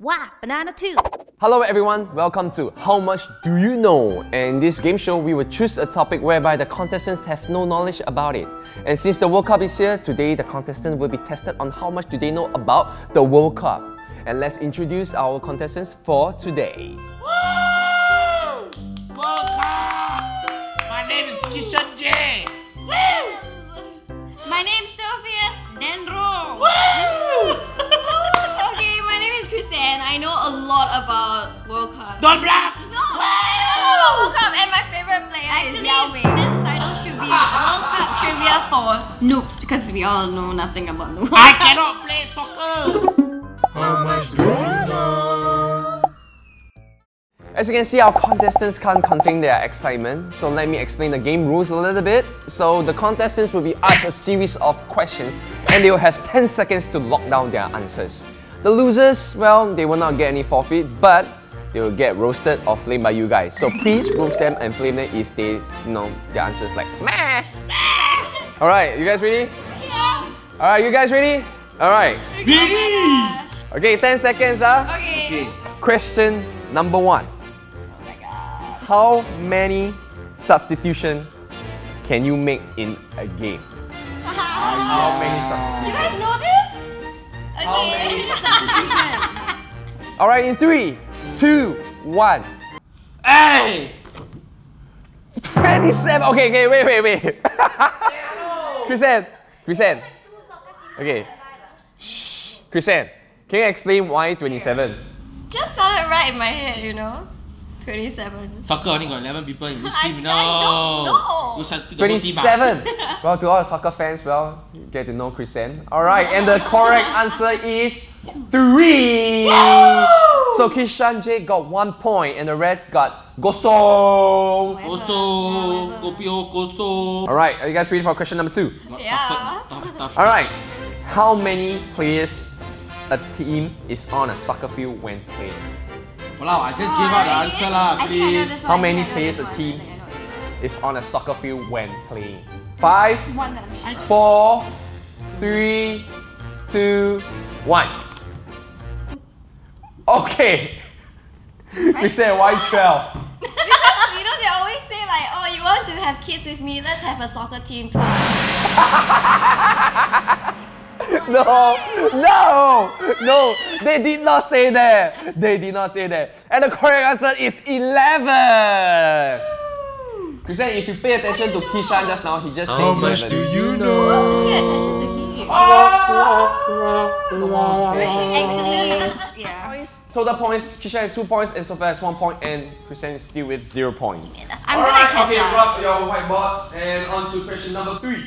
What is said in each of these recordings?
Wow, banana too. Hello everyone, welcome to How Much Do You Know? And in this game show, we will choose a topic whereby the contestants have no knowledge about it. And since the World Cup is here, today the contestants will be tested on how much do they know about the World Cup. And let's introduce our contestants for today. About World Cup. Don't bluff! No, I know about World Cup and my favorite player Actually, is Yao Ming. this title should be World Cup trivia for noobs because we all know nothing about the World I Cup. cannot play soccer! How much do you know? As you can see, our contestants can't contain their excitement, so let me explain the game rules a little bit. So the contestants will be asked a series of questions and they will have 10 seconds to lock down their answers. The losers, well, they will not get any forfeit, but they will get roasted or flamed by you guys. So please roast them and flame them if they you know their answers like meh. Alright, you guys ready? Yeah. Alright, you guys ready? Alright. Ready! Okay, 10 seconds, huh? Okay. Question number one. Oh my God. How many substitution can you make in a game? How many substitutions? You guys know this? Okay. Alright, in three, two, one. Hey! 27. Okay, okay, wait, wait, wait. Chrysan, Chrysan. Okay. Shh. Chrysan, can you explain why 27? Just sounded right in my head, you know? 27. Soccer only got 11 people in this I- team. I don't No! know. You substitute the whole team. 27. well, to all the soccer fans, well, you get to know Chrysan. Alright, and the correct answer is three. So Kishan J got one point and the rest got Gosong. Koso, Kopio, Koso. Alright, are you guys ready for question number two? Yeah. tough, tough, tough. Alright, how many players a team is on a soccer field when playing? Wow, I just gave out the answer lah, oh, I think I know please. How many think I know players a team? I think I know this Is on a soccer field when playing? Five, one. One that I'm sure. four, three, two, one. Okay. You said why 12? Because, you know, they always say like, oh, you want to have kids with me, let's have a soccer team too. No, no, no, they did not say that. They did not say that. And the correct answer is 11. Chrysan, if you pay attention to Kishan just now, he just said 11. you Pay attention to him. Actually, yeah. Total points, Kishan has two points and Sofia has one point and Chrysan is still with zero points. I'm gonna catch okay, up. rub your whiteboards and on to question number three.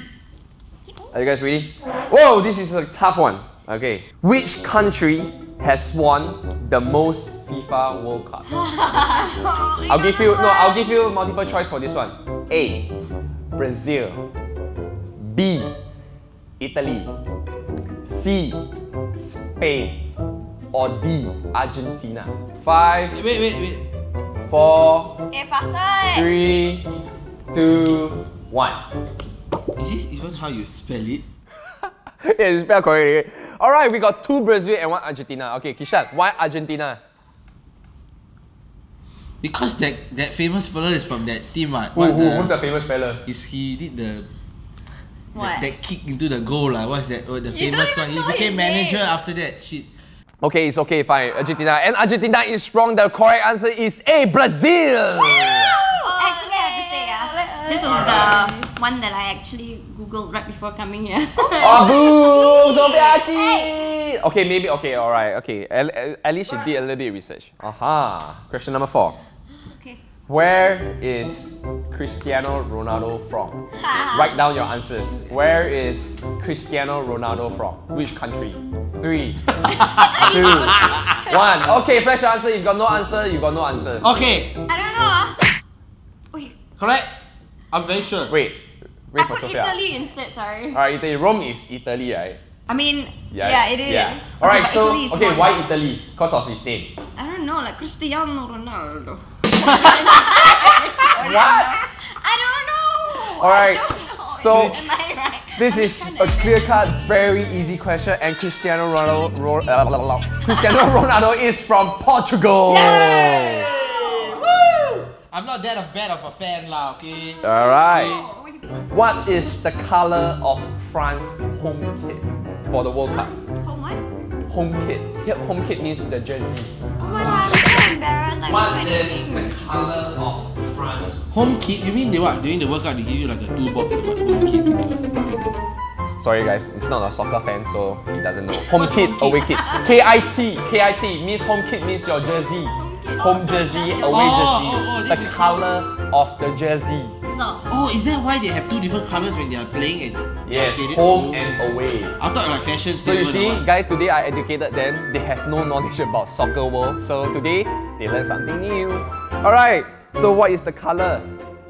Are you guys ready? Whoa, this is a tough one. Okay. Which country has won the most FIFA World Cups? I'll give you no, I'll give you multiple choice for this one. A. Brazil. B. Italy. C. Spain. Or D. Argentina. Five, Wait, wait, wait. four, Okay, faster. three, two, one. Is this even how you spell it? yeah, you spell correctly. All right, we got two Brazil and one Argentina. Okay, Kishan, why Argentina? Because that that famous fella is from that team, what? Who, who, the, who's the famous fella? Is he did the What? that, that kick into the goal lah? What's that? Oh, the You famous don't one. even He became his manager name. after that. Shit. Okay, it's okay, fine. Argentina. And Argentina is wrong. The correct answer is A, Brazil. Actually, this was the one that I actually googled right before coming here. Oh, boo! Sofiachi! Okay, maybe, okay, all right, okay. At, at- at least she did a little bit of research. Aha. Question number four. okay. Where is Cristiano Ronaldo from? Write down your answers. Where is Cristiano Ronaldo from? Which country? Three, two, one. Okay, flash your answer. You've got no answer. You've got no answer. Okay, I don't know. ah. Wait, correct. I'm very sure. Wait, wait I for put Sofia. Italy instead, sorry. Alright, Italy. Rome is Italy, right? I mean, Yeah, it is. Yeah. Alright, but so Italy okay, one. why Italy? Because of his name. I don't know, like Cristiano Ronaldo. What? I don't know. Alright. I don't know. So Am I right? This is a clear-cut, very easy question, and Cristiano Ronaldo, Ro- uh, Cristiano Ronaldo is from Portugal. Woo! I'm not that bad of a fan lah, okay? All right. What is the color of France home kit for the World Cup? Home what? Home kit. Here, home kit means the jersey. Oh my god, I'm so embarrassed. I don't What is the color of France? Home kit, you mean they what? During the World Cup, they give you like a toolbox or what? Home kit. Sorry guys, it's not a soccer fan, so he doesn't know. Home What's kit, home kit? away kit. K-I-T, K-I-T means home kit means your jersey. Home jersey, away Oh, jersey. oh, oh, the color of the jersey. Oh, is that why they have two different colors when they are playing at Yes, stadium? home oh. and away. I thought like fashion So you see, guys, today I educated them. They have no knowledge about soccer world. So today they learn something new. Alright, so what is the color?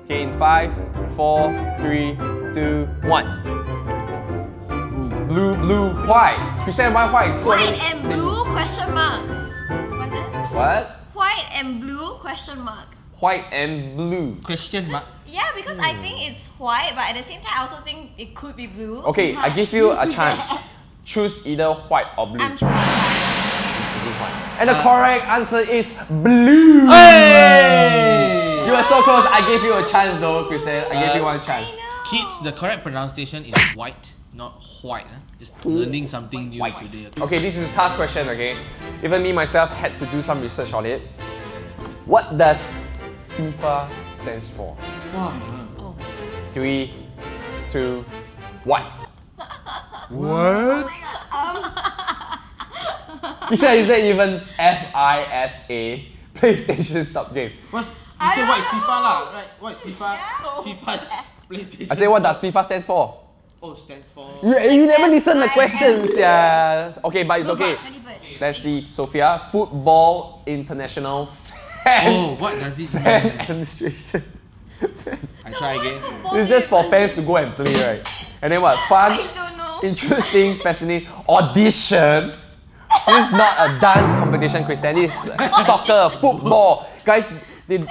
Okay, in five, four, three, two, one. Blue, blue, white. Present white, white. White and blue question mark. What's that? What? White and blue question mark. White and blue. Question mark. Yeah, because I think hmm. it's white, but at the same time, I also think it could be blue. Okay, I give you a chance. Choose either white or blue. I'm choosing white. And the uh, correct answer is blue. Hey! You are so close. I gave you a chance though, Chrysan. I gave you one chance. Kids, the correct pronunciation is white, not white. Huh? Just learning something new White. today. Okay, this is a tough question, okay? Even me myself had to do some research on it. What does FIFA stands for? Wow. Three, two, one. What? Kisha, is that even FIFA? PlayStation Stop Game. What's, you say what is FIFA lah, right? What is FIFA? FIFA's PlayStation. I say, what does FIFA stands for? Oh, stands for. You, you never listen to questions, yeah. Okay, but it's okay. Let's see, Sofia. Football International Fan, Oh, what does it fan mean? Administration. I try again. It's just for fans to go and play, right? And then what? Fun, I don't know. interesting, fascinating. Audition. This is not a dance competition, Chrysan. This is soccer, football. Guys, they,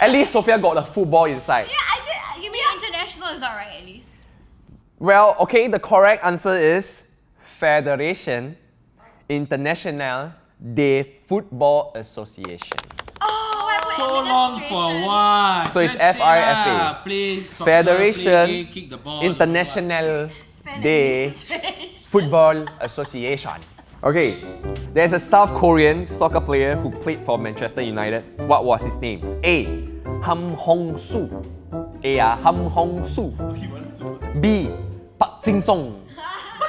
at least Sofia got the football inside. Yeah, I did. you mean international is not right at least? Well, okay, the correct answer is Federation International de Football Association. Why would So long for what? So it's Just FIFA. lah, Play soccer, Federation play kick the ball, International Day Football Association. Okay, there's a South Korean soccer player who played for Manchester United. What was his name? A. Ham Hong Soo. A. ah, Ham Hong Soo. B. Park Jin Song.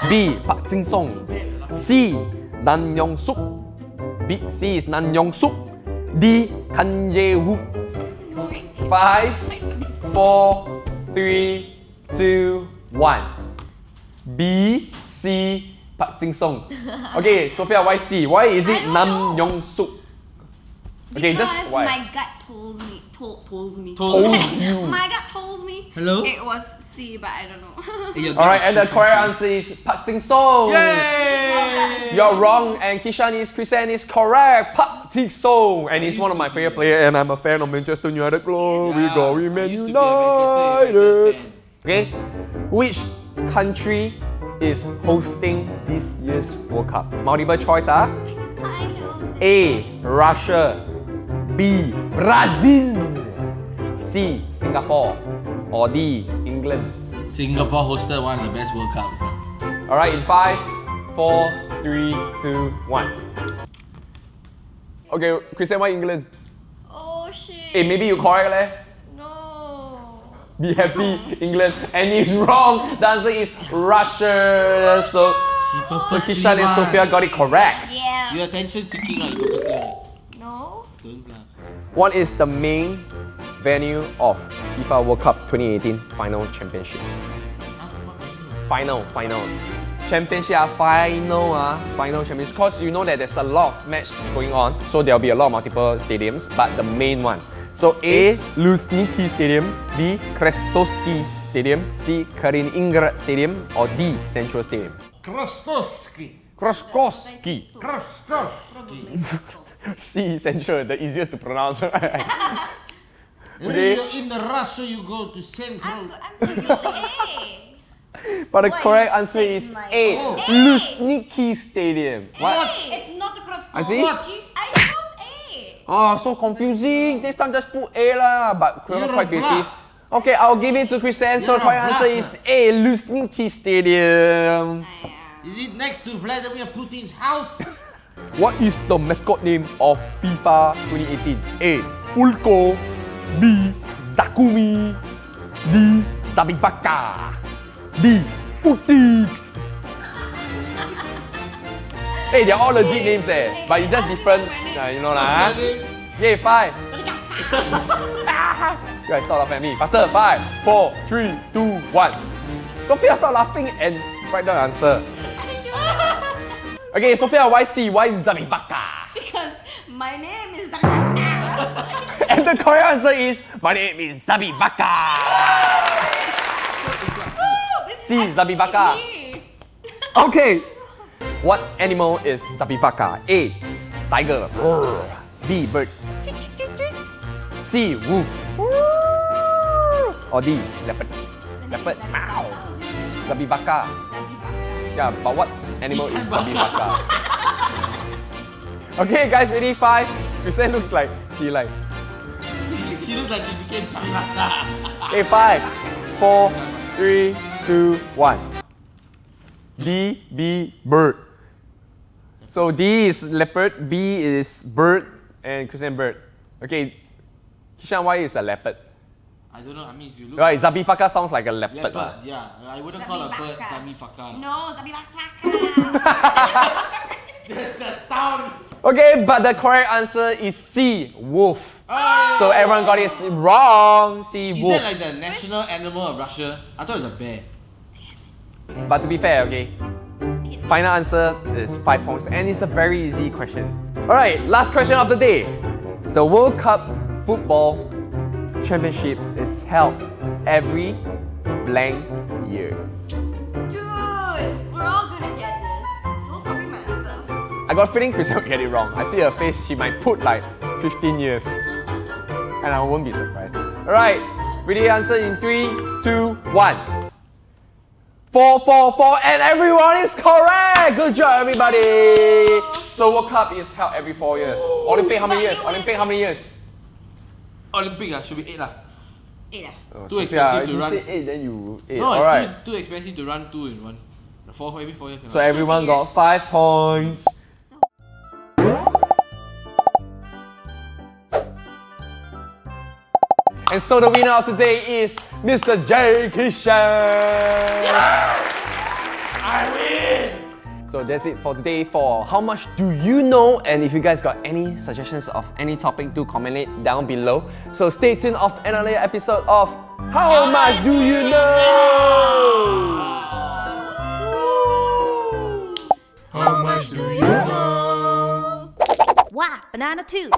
B. Park Jin Song. C. Nan Yong Suk. B. C is Nan Yong Suk. D. Kan Ye Wook. Five, four, three, two, one. B, C, Park Jin Song. Okay, Sofia, why C? Why is it Nam know. Yong Suk? Okay, because just why? my gut tells me, told, tells me. Told you. my gut tells me. Hello? It was C, but I don't know. Alright, and the is correct answer is Park Jin Song. Yay! You're wrong, and Kishan is Chrysan is correct. Park Jin Song, and he's one of my favorite players, and I'm a fan of Manchester United. Glory, Yeah, glory, I Man used to be a Manchester United. United. Okay, which country is hosting this year's World Cup? Multiple choice, ah. I know. A. Russia. B. Brazil. C. Singapore. Or D. England. Singapore hosted one of the best World Cups. ah. All right, in five, four, three, two, one. Okay, Chrysan, why England? Oh shit. Hey, maybe you correct leh. No. Be happy, England. And it's wrong. The answer is Russia. So, so Kishan and Sofia got it correct. Yeah. You attention seeking lah, you purposely? No. Don't bluff. What is the main venue of FIFA World Cup 2018 Final Championship? Final, final. Championship, ah, final, ah, final championship. Because you know that there's a lot of match going on, so there'll be a lot of multiple stadiums, but the main one. So A. Luzhniki Stadium, B. Krestovsky Stadium, C. Kaliningrad Stadium, or D. Central Stadium. Krostovsky. Kroskovsky. Krostovsky. C. Central, the easiest to pronounce. right? When Okay. you're in the Russia, you go to Central. I'm, go- I'm going with A. But the What correct answer is my- A. Oh. Luzhniki Stadium. What? It's not across. I see. I chose A. Oh, so confusing. This time just put A lah. But You're You're quite creative. bluff. Okay, I'll give it to Chrysan. So You're the correct answer is A. Luzhniki Stadium. Is it next to Vladimir Putin's house? What is the mascot name of FIFA 2018? A. Fulko. B. Zakumi. D. Zabibaka. D. Putix. hey, they're all legit names eh, but it's just different. Uh, you know lah. Yay, five. guys stop laughing at me. Faster, five, four, three, two, one. Sofia, stop laughing and write down the answer. Okay, Sofia, why C? Why Zabibaka? Because my name is. And the correct answer is my name is Zabibaka. C. Zabibaka. Okay. What animal is Zabibaka? A. Tiger. B. Bird. C. Wolf. Or D. Leopard. Leopard. Meow. Zabibaka. Yeah, but what animal is Zabibaka? Okay, guys, ready? Five. Chrysan looks like she like. She looks like she became Changaka. Okay, five, four, three, two, one. D, B, bird. So D is leopard, B is bird, and Chrysan bird. Okay, Kishan, why is a leopard? I don't know, I mean if you look Right, Zabifaka sounds like a leopard. leopard, yeah. I wouldn't call a bird Zabibaka. Zami Faka. No, Zabibaka. That's the sound. Okay, but the correct answer is C, wolf. Oh. So everyone got it wrong. C, Is wolf. that like the national animal of Russia? I thought it was a bear. But to be fair, okay, final answer is five points, and it's a very easy question. All right, last question of the day. The World Cup Football Championship is held every blank years. Got a feeling Chrysan will get it wrong. I see her face, she might put like 15 years. And I won't be surprised. All right, ready answer in three, two, one. Four, four, four, and everyone is correct. Good job, everybody. So World Cup is held every four years. Olympic how many years? Olympic how many years? Olympic ah, should be eight lah. Eight ah. Oh, Too Sofia, expensive to you run. say eight, then you eight. No, All it's right. too, too expensive to run two in one. Four for every four years. So everyone got five points. And so the winner of today is Mr. J. Kishan. I win! So that's it for today for How Much Do You Know? And if you guys got any suggestions of any topic, do comment it down below. So stay tuned of another episode of How Much Do You Know? How much do you know? Wow, banana too.